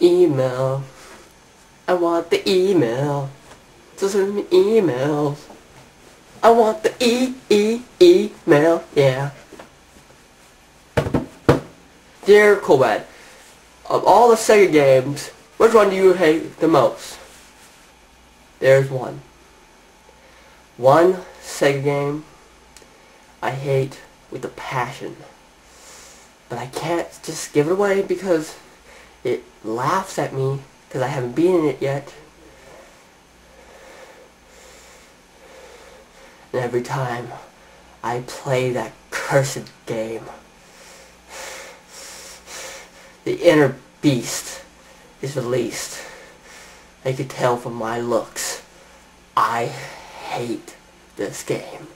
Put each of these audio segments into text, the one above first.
Email. I want the email. So send me emails. I want the e e email. Yeah. Dear CoolBad, of all the Sega games, which one do you hate the most? There's one. One Sega game I hate with a passion. But I can't just give it away because it laughs at me because I haven't been in it yet. And every time I play that cursed game, the inner beast is released. I could tell from my looks. I hate this game.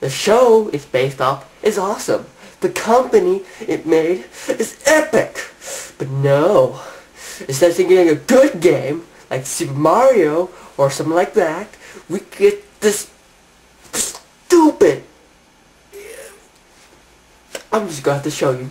The show it's based off is awesome. The company it made is epic. But no, instead of getting a good game, like Super Mario or something like that, we get this stupid... I'm just going to have to show you.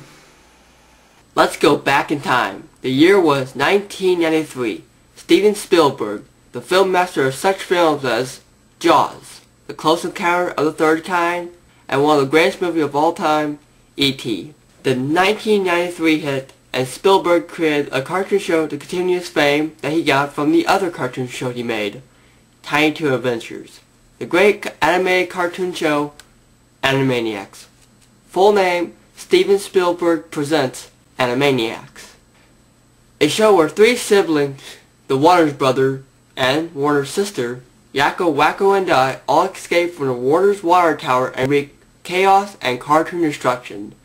Let's go back in time. The year was 1993. Steven Spielberg, the film master of such films as Jaws, The Close Encounter of the Third Kind, and one of the greatest movies of all time, E.T. The 1993 hit, and Spielberg created a cartoon show to continue his fame that he got from the other cartoon show he made, Tiny Toon Adventures. The great animated cartoon show, Animaniacs. Full name, Steven Spielberg Presents Animaniacs. A show where three siblings, the Warner's brother and Warner's sister, Yakko, Wakko, and Dot all escape from the Warner's water tower and wreak chaos and cartoon destruction.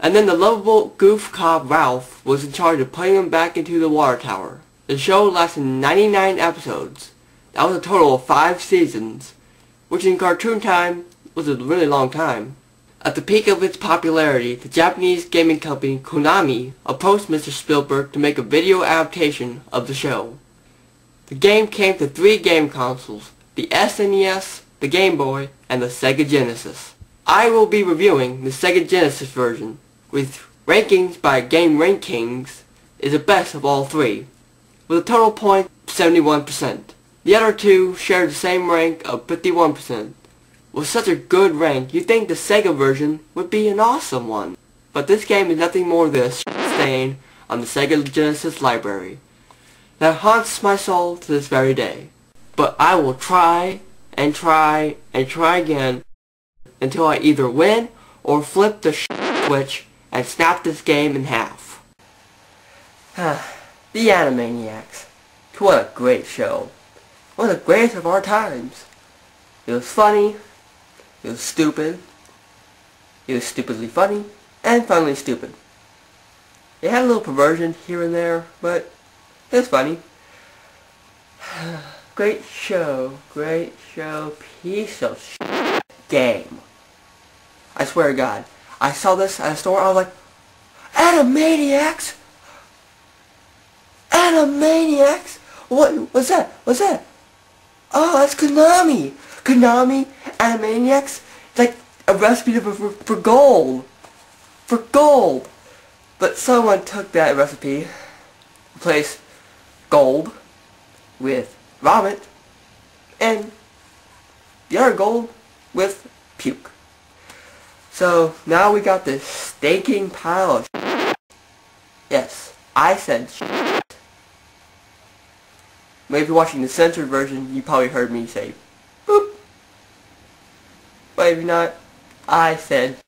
And then the lovable goof cop Ralph was in charge of putting them back into the water tower. The show lasted 99 episodes. That was a total of 5 seasons, which in cartoon time was a really long time. At the peak of its popularity, the Japanese gaming company Konami approached Mr. Spielberg to make a video adaptation of the show. The game came to three game consoles, the SNES, the Game Boy, and the Sega Genesis. I will be reviewing the Sega Genesis version, with rankings by Game Rankings is the best of all three, with a total point 71%. The other two share the same rank of 51%. With such a good rank, you'd think the Sega version would be an awesome one. But this game is nothing more than a stain on the Sega Genesis library that haunts my soul to this very day. But I will try and try and try again until I either win or flip the switch and snap this game in half. the Animaniacs. What a great show. One of the greatest of our times. It was funny, it was stupid. It was stupidly funny and funnily stupid. It had a little perversion here and there, but it was funny. great show, great show, piece of sh game. I swear to God, I saw this at a store, I was like, Animaniacs? Animaniacs? What, what's that? What's that? Oh, that's Konami! Konami Animaniacs, It's like a recipe for, for, for gold. For gold. But someone took that recipe, replaced gold with vomit, and the other gold with puke. So now we got this staking pile of Yes, I said Maybe if you're watching the censored version, you probably heard me say boop. If not, I said,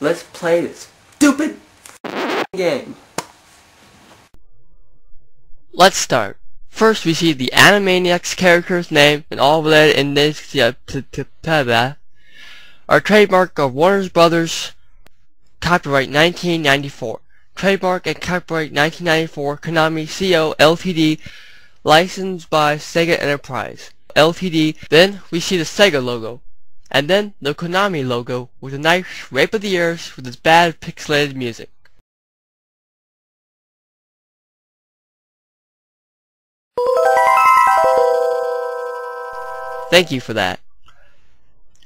let's play this stupid game. Let's start. First we see the Animaniacs character's name and all related in this are trademark of Warner Brothers copyright 1994 trademark and copyright 1994 Konami CO Ltd licensed by Sega Enterprise Ltd then we see the Sega logo and then the Konami logo with a nice Rape of the Ears with its bad pixelated music. Thank you for that.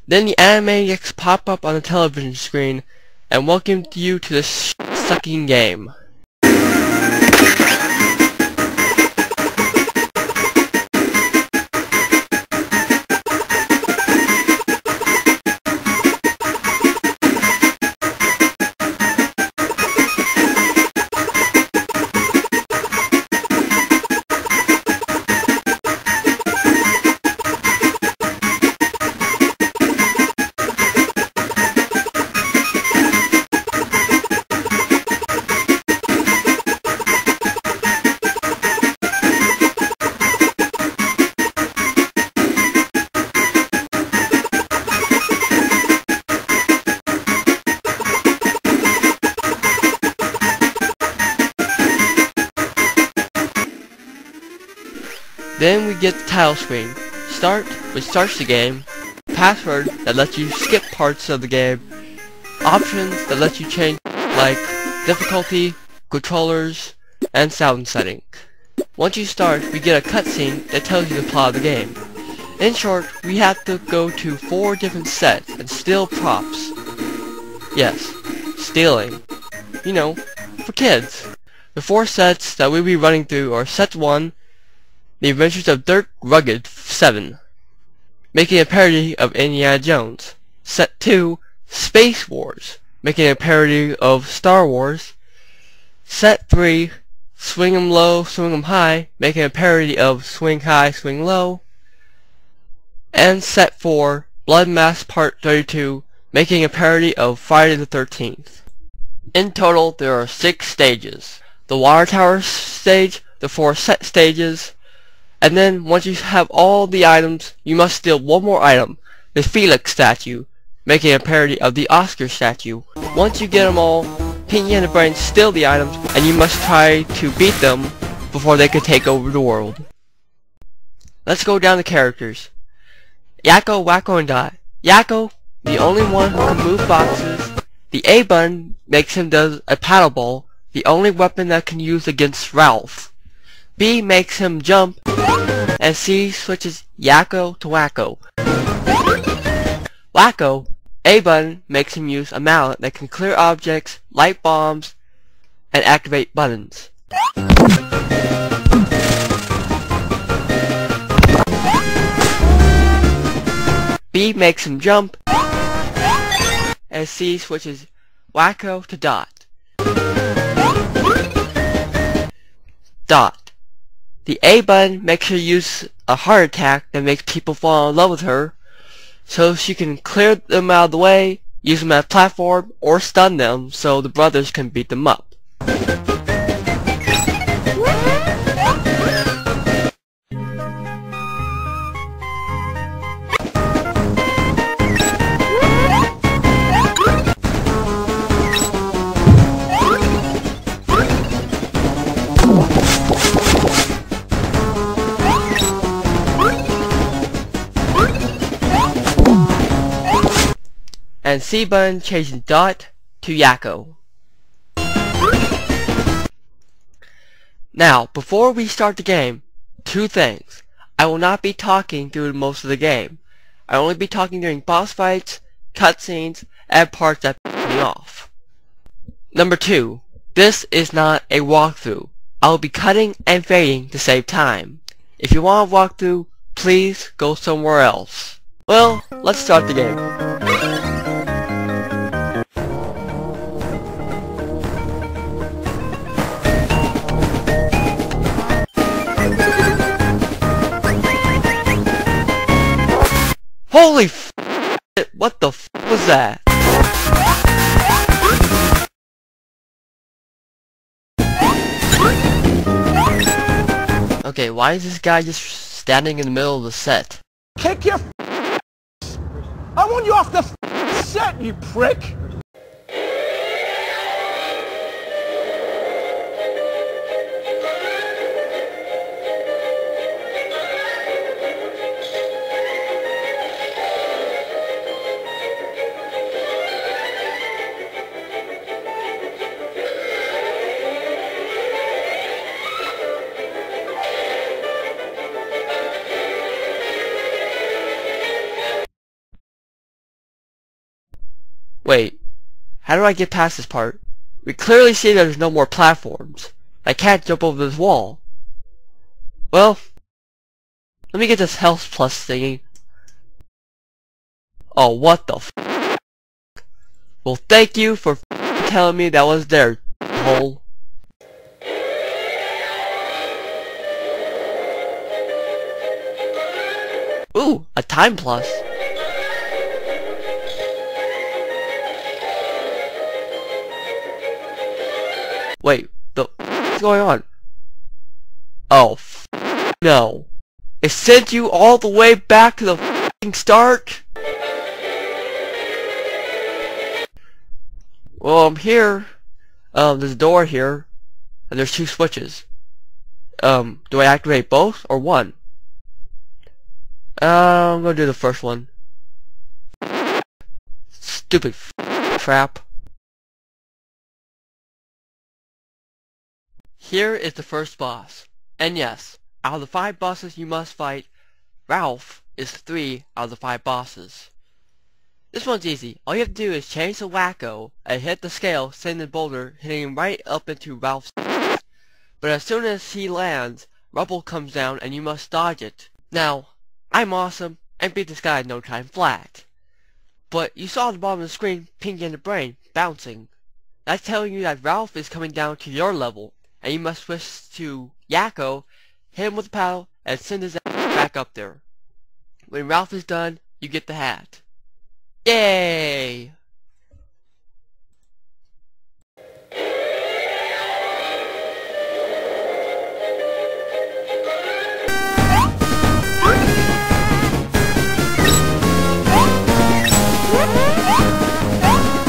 Then the Animaniacs pop up on the television screen and welcome you to the sucking game. Get the title screen. Start, which starts the game. Password, that lets you skip parts of the game. Options, that lets you change, like, difficulty, controllers, and sound setting. Once you start, we get a cutscene that tells you the plot of the game. In short, we have to go to four different sets and steal props. Yes, stealing. You know, for kids. The four sets that we'll be running through are Set 1, The Adventures of Dirk Rugged 7, making a parody of Indiana Jones. Set 2, Space Wars, making a parody of Star Wars. Set 3, Swing 'em Low, Swing 'em High, making a parody of Swing High, Swing Low. And Set 4, Blood Mass Part 32, making a parody of Friday the 13th. In total, there are six stages the water tower stage, the four set stages, and then once you have all the items, you must steal one more item, the Felix statue, making a parody of the Oscar statue. Once you get them all, Pinky and the Brain steal the items, and you must try to beat them before they can take over the world. Let's go down the characters. Yakko, Wakko, and Dot. Yakko, the only one who can move boxes. The A button makes him does a paddle ball, the only weapon that can use against Ralph. B makes him jump, and C switches Yakko to Wakko. Wakko, A button makes him use a mallet that can clear objects, light bombs, and activate buttons. B makes him jump, and C switches Wakko to Dot. Dot. The A button makes her use a heart attack that makes people fall in love with her, so she can clear them out of the way, use them as platform, or stun them so the brothers can beat them up. And C-Bun chasing Dot to Yakko. Now, before we start the game, two things. I will not be talking through most of the game. I will only be talking during boss fights, cutscenes, and parts that piss me off. Number two, this is not a walkthrough. I will be cutting and fading to save time. If you want a walkthrough, please go somewhere else. Well, let's start the game. Holy f What the f was that? Okay, why is this guy just standing in the middle of the set? Kick your I want you off the set, you prick! Wait, how do I get past this part? We clearly see there's no more platforms. I can't jump over this wall. Well, let me get this health plus thingy. Oh, what the f Well, thank you for telling me that was there, hole. Ooh, a time plus. Wait, the what's going on? Oh, no. It sent you all the way back to the start? Well, I'm here. Um, there's a door here. And there's two switches. Um, do I activate both or one? Uh, I'm gonna do the first one. Stupid crap. Here is the first boss. And yes, out of the five bosses you must fight, Ralph is three out of the five bosses. This one's easy. All you have to do is change the Wakko and hit the scale, sending the boulder, hitting him right up into Ralph's face. But as soon as he lands, rubble comes down and you must dodge it. Now, I'm awesome and beat this guy in no time flat. But you saw the bottom of the screen, Pinky in the Brain, bouncing. That's telling you that Ralph is coming down to your level, and you must switch to Yakko, hit him with a paddle, and send his ass back up there. When Ralph is done, you get the hat. Yay!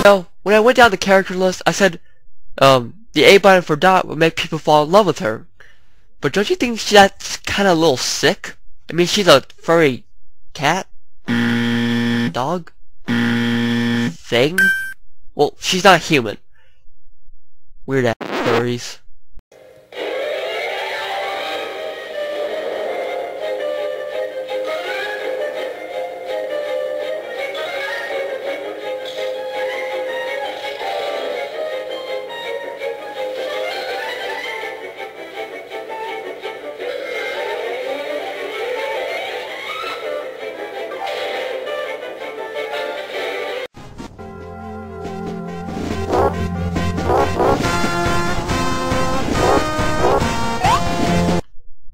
So, when I went down the character list, I said, um, the A button for Dot would make people fall in love with her. But don't you think that's kinda a little sick? I mean, she's a furry cat? Dog? Thing? Well, she's not human. Weird ass furries.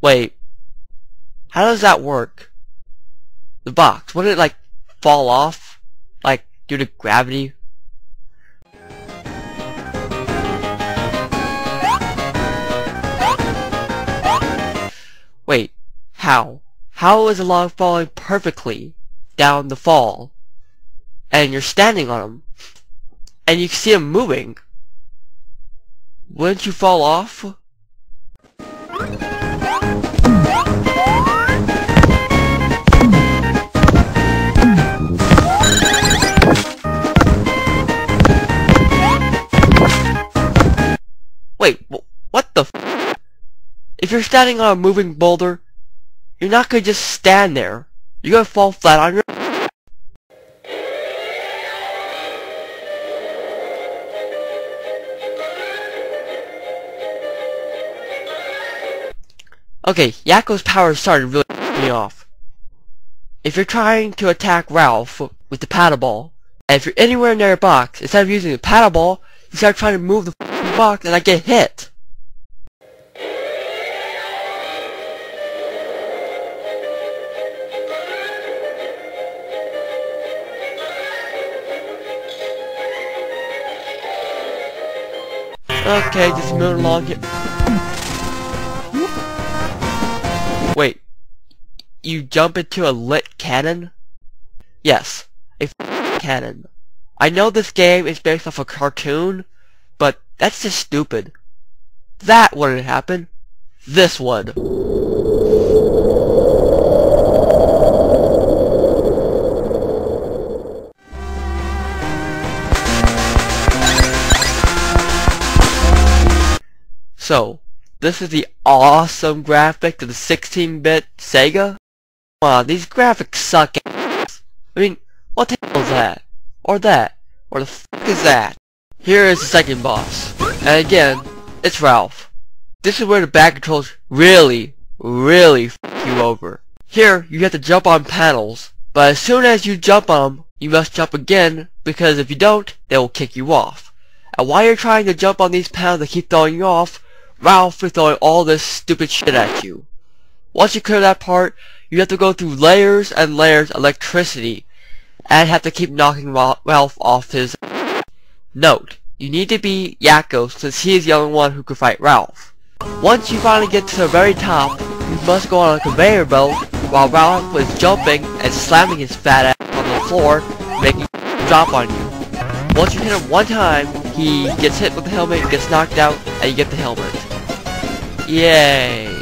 Wait. How does that work? The box, wouldn't it like fall off? Like due to gravity? Wait, how? How is a log falling perfectly down the fall? And you're standing on him. And you can see him moving. Wouldn't you fall off? You're standing on a moving boulder, you're not gonna just stand there. You're gonna fall flat on your Okay, Yakko's power started really me off. If you're trying to attack Ralph with the paddle ball, and if you're anywhere near a box, instead of using the paddle ball, you start trying to move the box and I get hit. Okay, just move along. Wait, you jump into a lit cannon? Yes, a cannon. I know this game is based off a cartoon, but that's just stupid. That wouldn't happen. This would. So, this is the awesome graphic to the 16-bit Sega? Wow, these graphics suck ass. I mean, what the hell is that? Or that? Or the fuck is that? Here is the second boss. And again, it's Ralph. This is where the bad controls really, really f you over. Here, you have to jump on panels, but as soon as you jump on them, you must jump again, because if you don't, they will kick you off. And while you're trying to jump on these panels that keep throwing you off, Ralph is throwing all this stupid shit at you. Once you clear that part, you have to go through layers and layers of electricity, and have to keep knocking Ralph off his Note, you need to be Yakko since he is the only one who can fight Ralph. Once you finally get to the very top, you must go on a conveyor belt while Ralph is jumping and slamming his fat ass on the floor, making drop on you. Once you hit him one time, he gets hit with the helmet, gets knocked out, and you get the helmet. Yay!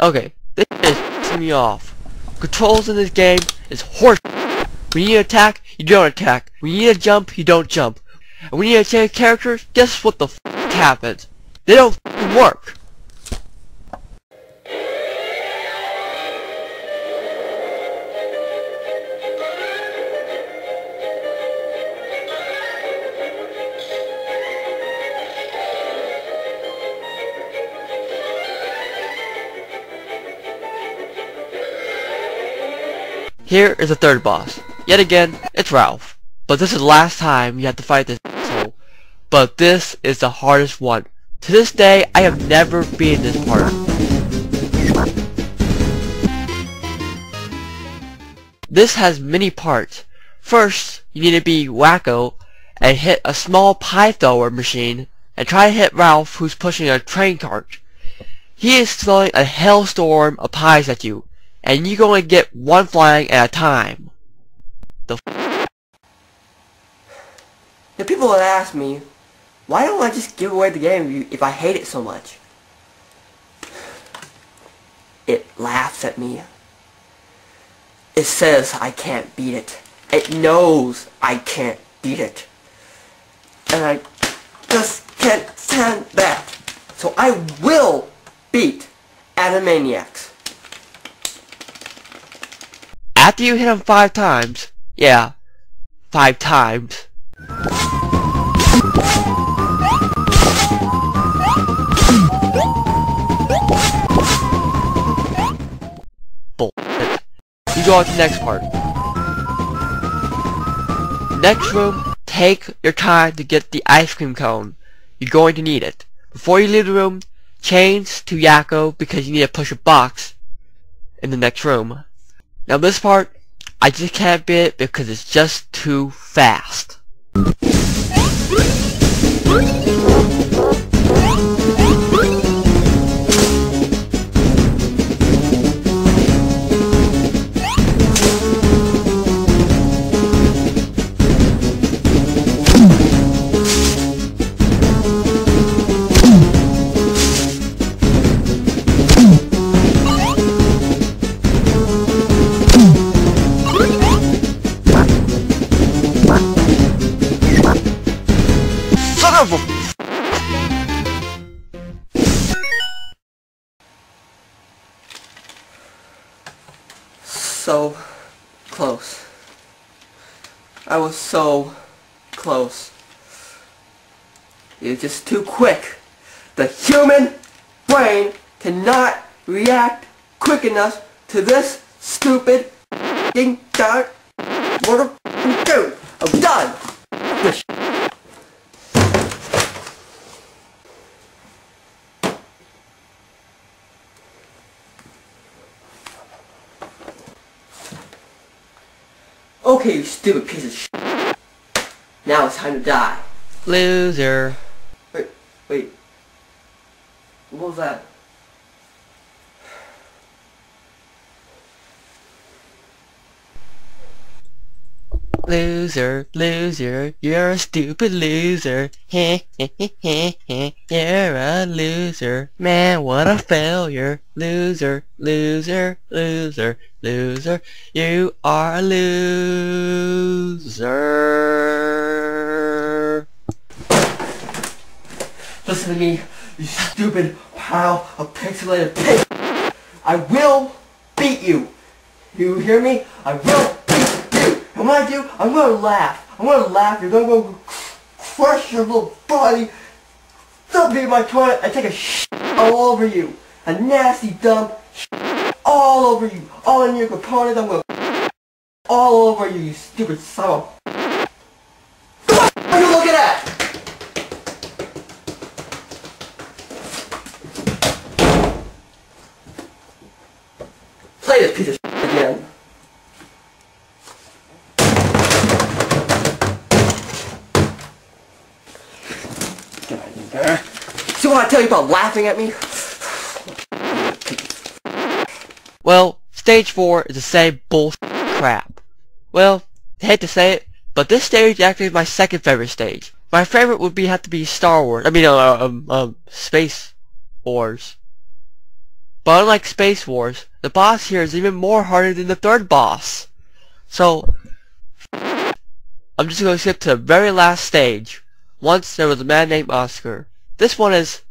Okay, this pissed me off. Controls in this game is horse. When you need to attack, you don't attack. When you need to jump, you don't jump. And when you need to change characters, guess what the f happens? They don't work. Here is the third boss. Yet again, it's Ralph. But this is the last time you have to fight this asshole. But this is the hardest one. To this day, I have never beaten this part. This has many parts. First, you need to be Wakko and hit a small pie thrower machine and try to hit Ralph who's pushing a train cart. He is throwing a hailstorm of pies at you and going to get one flying at a time. The The people would ask me, why don't I just give away the game if I hate it so much? It laughs at me. It says I can't beat it. It knows I can't beat it. And I just can't stand that. So I will beat Animaniacs. After you hit him five times, yeah, five times. Bullshit. You go on to the next part. Next room, take your time to get the ice cream cone. You're going to need it. Before you leave the room, change to Yakko because you need to push a box in the next room. Now this part, I just can't beat it because it's just too fast. I was so close. It's just too quick. The human brain cannot react quick enough to this stupid ding dart. What a do? I'm done. This Okay, you stupid piece of shit. Now it's time to die. Loser. Wait, wait. What was that? Loser, loser, you're a stupid loser. Heh heh heh heh heh, you're a loser. Man, what a failure. Loser, loser, loser, loser. You are a loser. Listen to me, you stupid pile of pixelated pig. I will beat you. You hear me? I will when I do, I'm gonna laugh. I'm gonna laugh. You're gonna go crush your little body, dump me in my toilet, and take a shit all over you. A nasty dump all over you. All in your components. I'm gonna all over you, you stupid son of What are you looking at? Play this piece of again. See what I tell you about laughing at me? Well, stage 4 is the same bullshit crap. Well, I hate to say it, but this stage actually is my second favorite stage. My favorite would be have to be Star Wars. I mean, uh, um, um, Space Wars. But unlike Space Wars, the boss here is even more harder than the third boss. So, I'm just going to skip to the very last stage. Once there was a man named Oscar. This one is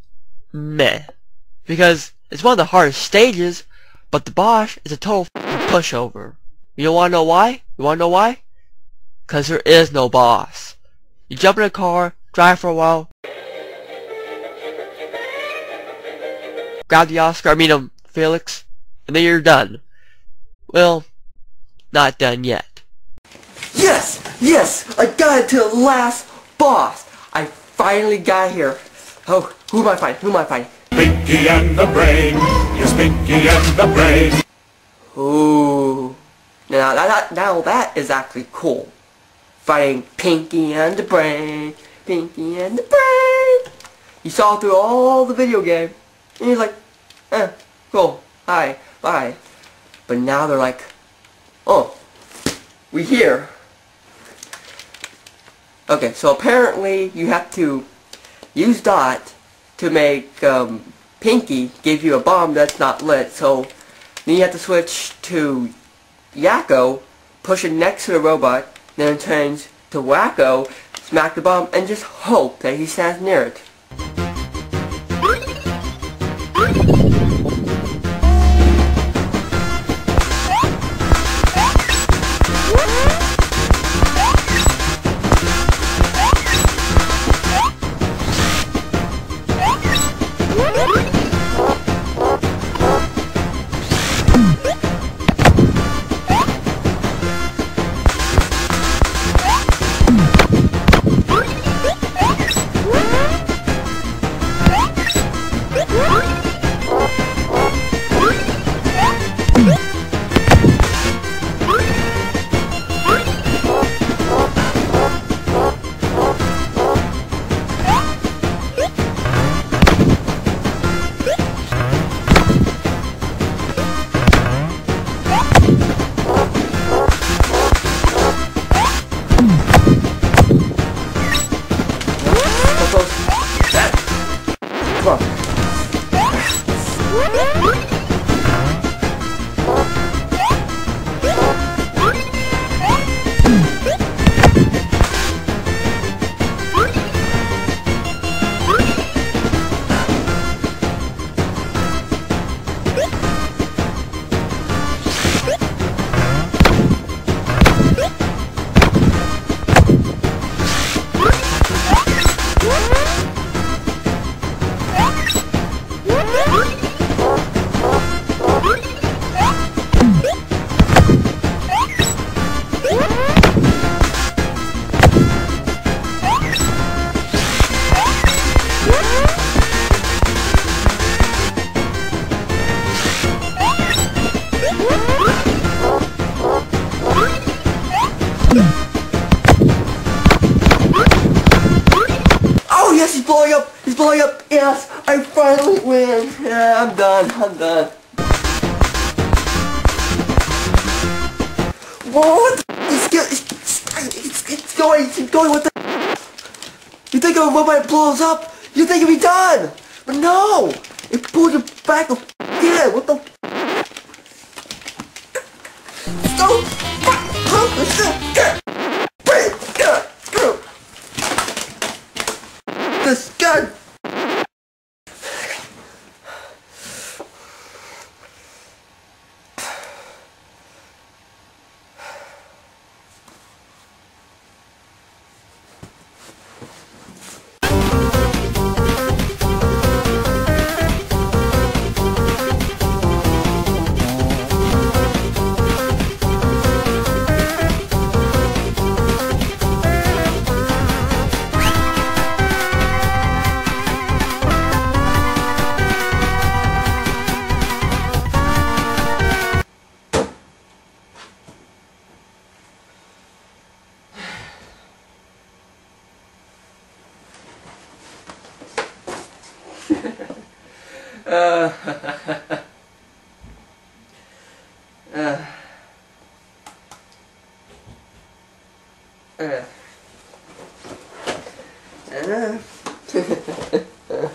meh. Because it's one of the hardest stages, but the boss is a total pushover. You don't want to know why? You want to know why? Because there is no boss. You jump in a car, drive for a while, grab the Oscar, I mean um, Felix, and then you're done. Well, not done yet. Yes! Yes! I got it to the last boss! I finally got here. Oh, who am I fighting? Who am I fighting? Pinky and the Brain, yes, Pinky and the Brain. Ooh. Now that, now that is actually cool. Fighting Pinky and the Brain, Pinky and the Brain. You saw through all the video game. And you're like, eh, cool, hi, bye. But now they're like, oh, we here. Okay, so apparently you have to use Dot to make um, Pinky give you a bomb that's not lit. So then you have to switch to Yakko, push it next to the robot, then it turns to Wakko, smack the bomb, and just hope that he stands near it. Up, you think it'll be done! But no! It pulled you back again! What the So fuck! Huh? Shit! Get! Break! Get! Screw! This gun! Uh, uh, uh, uh.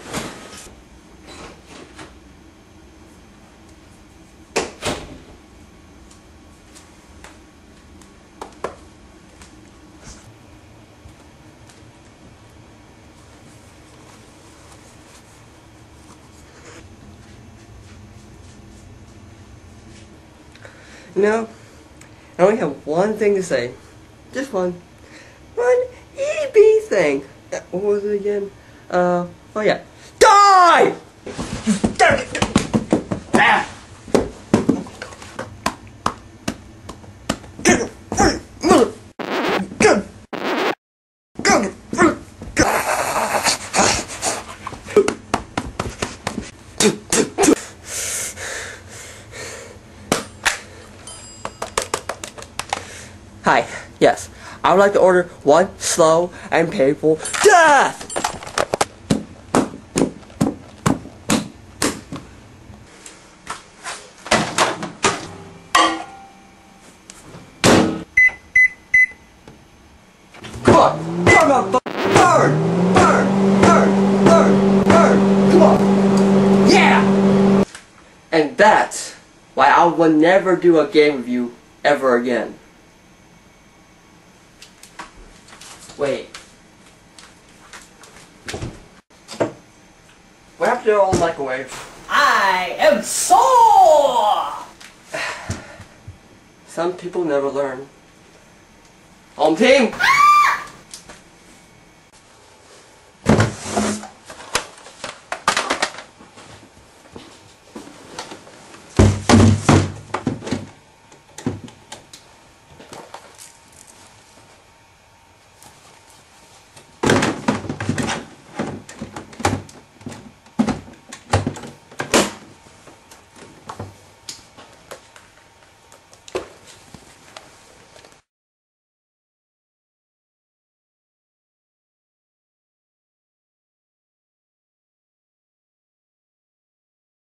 No, I only have one thing to say. Just one. One EB thing. What was it again? Uh, oh yeah. Die! Ah! Hi, yes. I would like to order one slow and painful death! Come on! Come on! Yeah! And that's why I will never do a game you ever again. Wait. What happened to the old microwave? I am sore! Some people never learn. Home team!